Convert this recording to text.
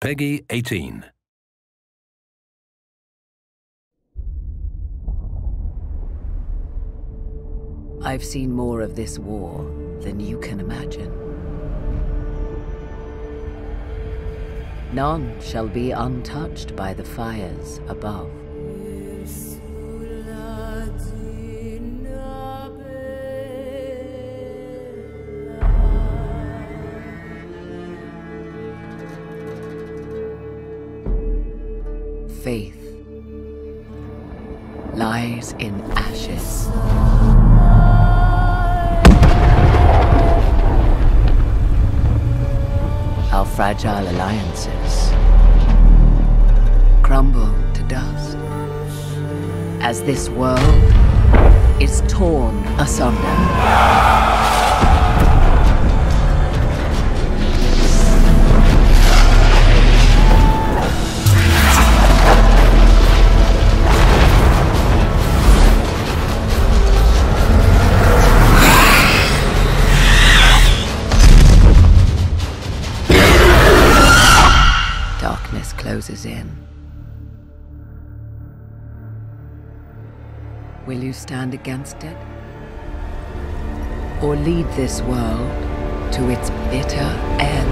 Peggy 18. I've seen more of this war than you can imagine. None shall be untouched by the fires above. Faith lies in ashes. Our fragile alliances crumble to dust as this world is torn asunder. Closes in. Will you stand against it? Or lead this world to its bitter end?